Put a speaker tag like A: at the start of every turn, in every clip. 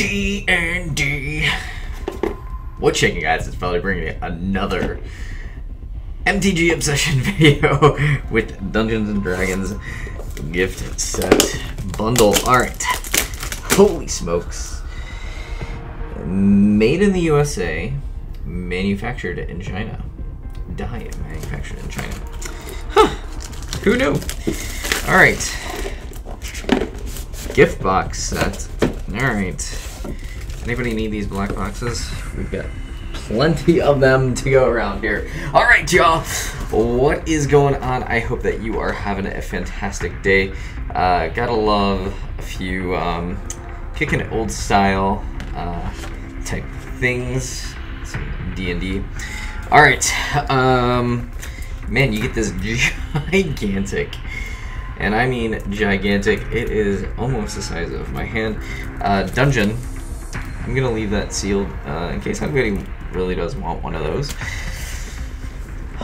A: D and D. What's shaking, guys? It's probably bringing you another MTG Obsession video with Dungeons and Dragons gift set bundle. All right, holy smokes! Made in the USA, manufactured in China. Diet manufactured in China. Huh? Who knew? All right. Gift box set. All right. Anybody need these black boxes? We've got plenty of them to go around here. All right, y'all. What is going on? I hope that you are having a fantastic day. Uh, gotta love a few um, kicking old style uh, type things. Some D and D. All right. Um, man, you get this gigantic and I mean gigantic. It is almost the size of my hand. Uh, dungeon. I'm gonna leave that sealed uh, in case anybody really does want one of those.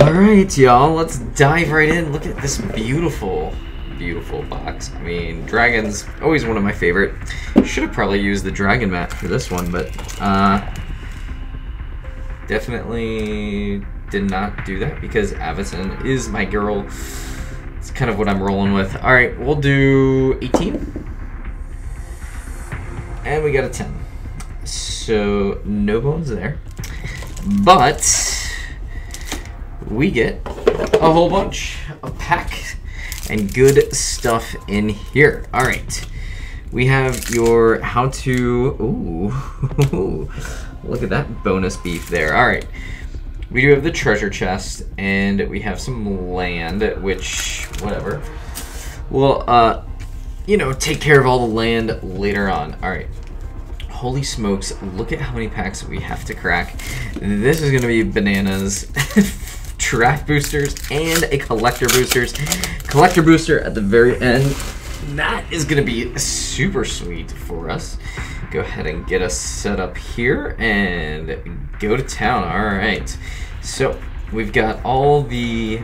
A: All right, y'all. Let's dive right in. Look at this beautiful, beautiful box. I mean, dragons always one of my favorite. Should have probably used the dragon mat for this one, but uh, definitely did not do that because Avacyn is my girl. It's kind of what I'm rolling with. All right, we'll do 18. And we got a 10. So no bones there. But we get a whole bunch of pack and good stuff in here. All right. We have your how to, ooh, look at that bonus beef there. All right. We do have the treasure chest, and we have some land, which, whatever. We'll, uh, you know, take care of all the land later on. All right. Holy smokes, look at how many packs we have to crack. This is going to be bananas. Track boosters and a collector boosters. Collector booster at the very end. That is going to be super sweet for us. Go ahead and get us set up here and go to town. All right. So we've got all the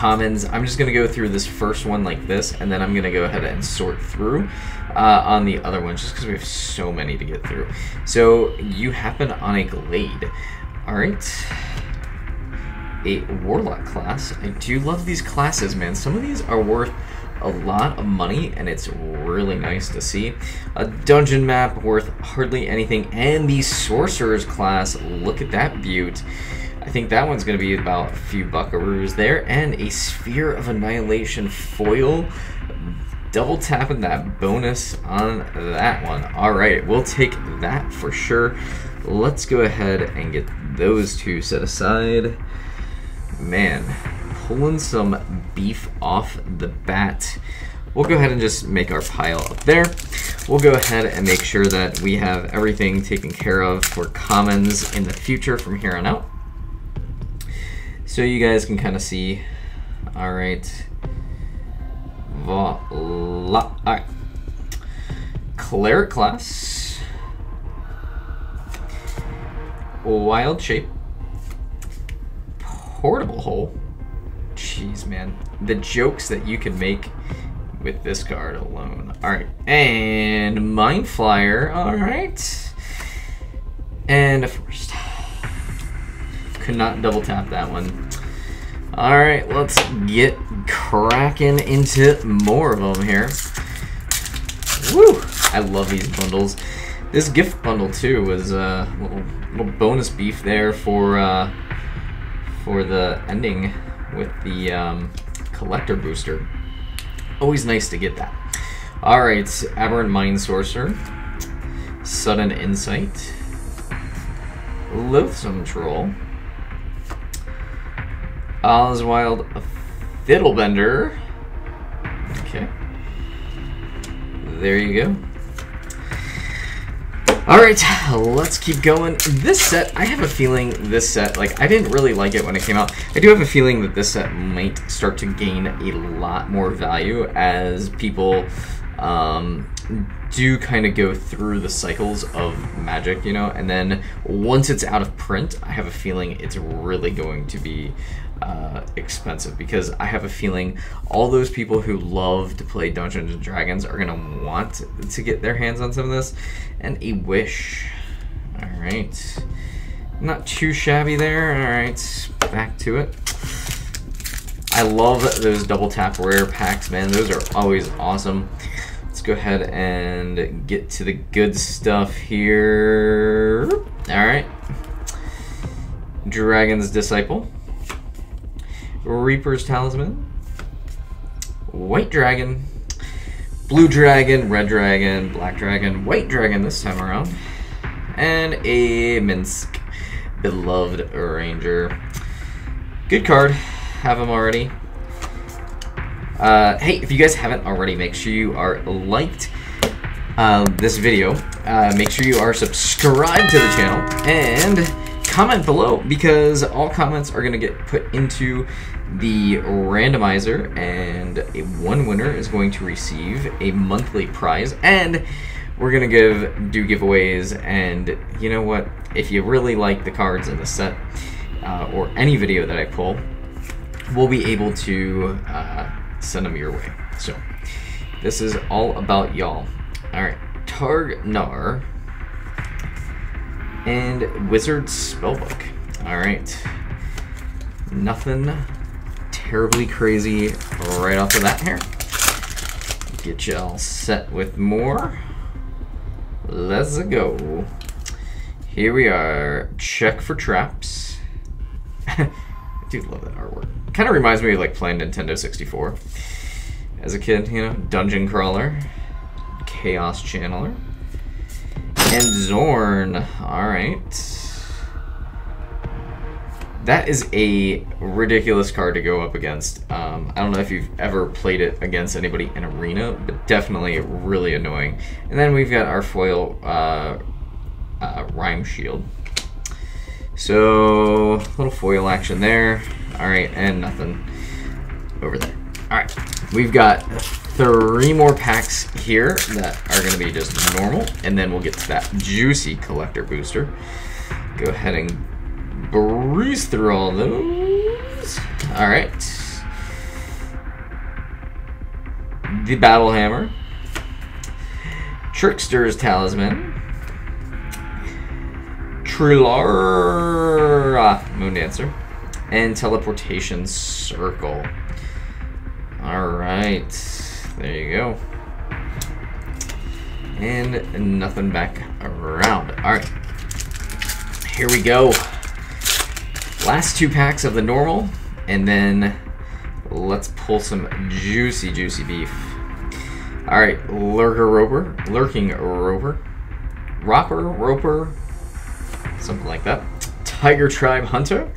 A: commons. I'm just going to go through this first one like this, and then I'm going to go ahead and sort through uh, on the other ones just because we have so many to get through. So you happen on a Glade. All right. A Warlock class. I do love these classes, man. Some of these are worth a lot of money and it's really nice to see. A dungeon map worth hardly anything and the sorcerer's class, look at that beaut. I think that one's going to be about a few buckaroos there and a sphere of annihilation foil. Double tapping that bonus on that one. All right, we'll take that for sure. Let's go ahead and get those two set aside. Man, pulling some beef off the bat. We'll go ahead and just make our pile up there. We'll go ahead and make sure that we have everything taken care of for commons in the future from here on out. So you guys can kind of see. All right. Voila. All right. Cleric class. Wild shape. Portable hole. Jeez, man. The jokes that you can make with this card alone. Alright. And Mind Flayer. Alright. And a first. Could not double tap that one. Alright, let's get cracking into more of them here. Woo! I love these bundles. This gift bundle too was a uh, little, little bonus beef there for uh, for the ending with the um, collector booster. Always nice to get that. All right, Aberrant Mind Sorcerer, Sudden Insight, Loathsome Troll, Oswald Fiddlebender. Okay. There you go. Alright, let's keep going. This set, I have a feeling this set, like, I didn't really like it when it came out. I do have a feeling that this set might start to gain a lot more value as people um, do kind of go through the cycles of magic, you know, and then once it's out of print, I have a feeling it's really going to be uh, expensive because I have a feeling all those people who love to play Dungeons and Dragons are gonna want to get their hands on some of this. And a wish. All right, not too shabby there. All right, back to it. I love those double tap rare packs, man. Those are always awesome. Let's go ahead and get to the good stuff here. All right. Dragon's Disciple. Reaper's Talisman. White Dragon. Blue Dragon, Red Dragon, Black Dragon, White Dragon this time around. And a Minsc Beloved Ranger. Good card. Have them already. Uh, hey, if you guys haven't already, make sure you are liked uh, this video. Uh, make sure you are subscribed to the channel and comment below because all comments are going to get put into the randomizer and one winner is going to receive a monthly prize and we're going to give do giveaways and you know what if you really like the cards in the set uh, or any video that I pull we'll be able to uh, send them your way. So, this is all about y'all. Alright, Targ Nar and Wizard Spellbook. Alright. Nothing terribly crazy right off of that here. Get y'all set with more. Let's go. Here we are. Check for traps. I do love that artwork. Kind of reminds me of like playing Nintendo 64 as a kid, you know, Dungeon Crawler, Chaos Channeler, and Xorn. All right. That is a ridiculous card to go up against. Um, I don't know if you've ever played it against anybody in Arena, but definitely really annoying. And then we've got our foil uh, uh, Rimeshield. So, little foil action there. Alright, and nothing over there. Alright, we've got three more packs here that are going to be just normal, and then we'll get to that juicy collector booster. Go ahead and breeze through all those. Alright. The Battle Hammer. Trickster's Talisman. Trilara Moon Dancer and teleportation circle. Alright, there you go. And nothing back around. Alright, here we go. Last two packs of the normal, and then let's pull some juicy, juicy beef. Alright, Lurker Roper, Lurking Roper, Roper, Roper, something like that. Tiger Tribe Hunter,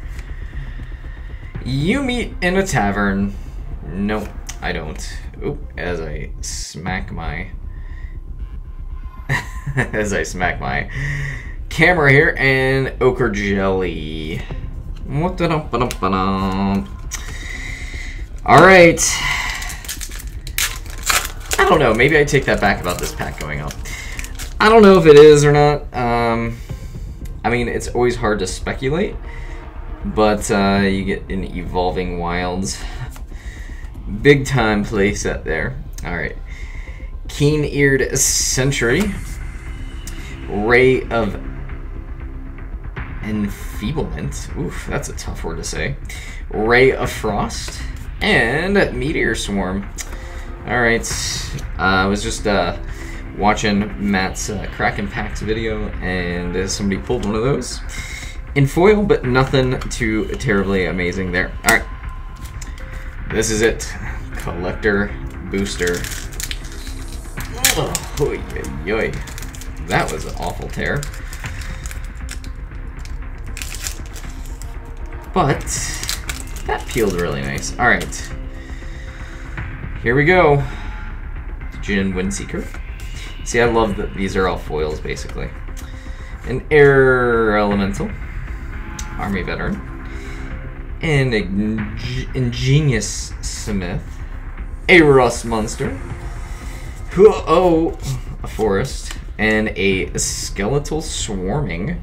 A: you meet in a tavern. Nope, I don't. Oop, as I smack my... as I smack my camera here, and ochre jelly. Alright. I don't know, maybe I take that back about this pack going up. I don't know if it is or not. Um, I mean, it's always hard to speculate. But uh, you get an Evolving Wilds. Big time playset there. Alright. Keen-Eared Sentry. Ray of Enfeeblement. Oof, that's a tough word to say. Ray of Frost. And Meteor Swarm. Alright. Uh, I was just uh, watching Matt's uh, Kraken Packs video, and somebody pulled one of those in foil, but nothing too terribly amazing there. All right, this is it. Collector booster. Oh, oy, oy, That was an awful tear. But that peeled really nice. All right, here we go. Djinn Windseeker. See, I love that these are all foils, basically. An Air Elemental. Army veteran. An ingenious smith. A rust monster. who Oh, a forest. And a skeletal swarming.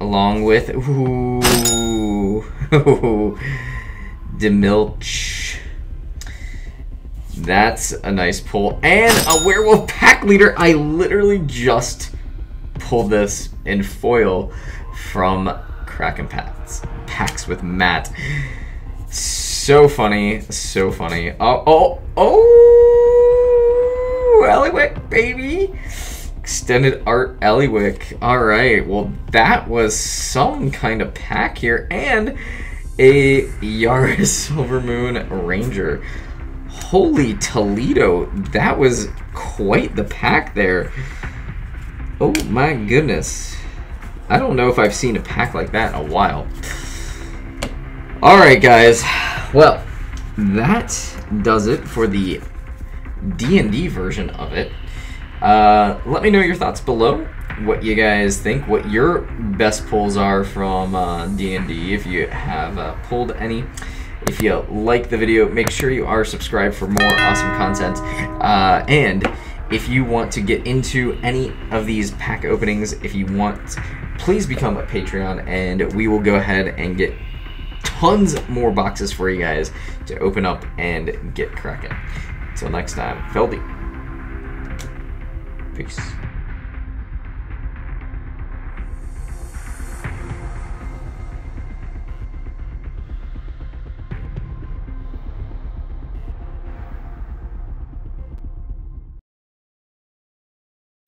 A: Along with, ooh, Demilich. That's a nice pull. And a Werewolf Pack Leader. I literally just pulled this in foil from Kraken Packs, packs with Matt. So funny. So funny. Oh, oh, oh! Ellywick, baby! Extended Art Ellywick. Alright, well, that was some kind of pack here. And a Yaris Silvermoon Ranger. Holy Toledo, that was quite the pack there. Oh my goodness. I don't know if I've seen a pack like that in a while. Alright guys, well, that does it for the D&D version of it. Uh, let me know your thoughts below, what you guys think, what your best pulls are from D&D, uh, if you have uh, pulled any. If you like the video, make sure you are subscribed for more awesome content. Uh, and if you want to get into any of these pack openings, if you want, please become a Patreon and we will go ahead and get tons more boxes for you guys to open up and get cracking. Until next time, Feldy. Peace.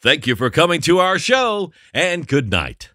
B: Thank you for coming to our show, and good night.